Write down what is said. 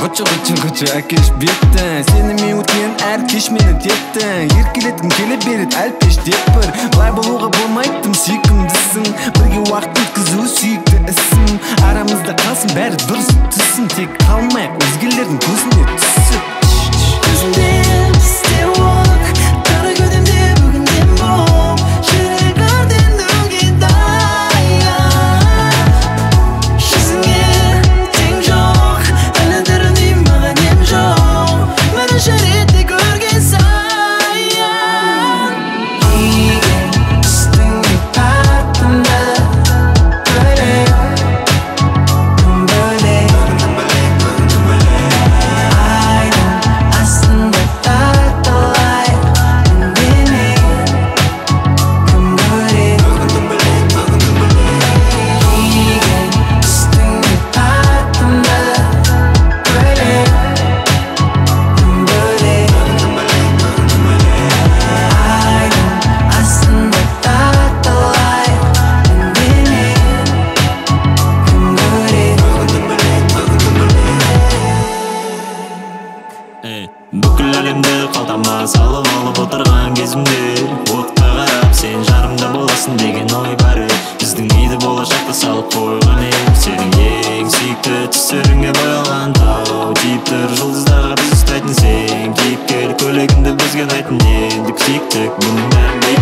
кочо кочо кочо әкеш беттің сенімен өткен әр кеш мені теттің еркелеткім келе береді әлпеш деп бір былай болуға болмайды тым сүйкімдісің. Бірге уақыт өткізу сүйікті ісім арамызда қалсын бәрі дұрыс түссін тек қалмайық өзгелердің көзіне түсіп. Салып алып отырған кезімде. Отқа қарап сен жарымда боласың деген ой бар еді. Біздің үйді болашақта салып қойған едім сенің ең сүйікті түстеріңе боялған тау. Тиіп тұр жұлдыздарға біз ұстайтын сен. Киіп кел көйлегіңді бізге ұнайтын енді күтейік бұның бәрін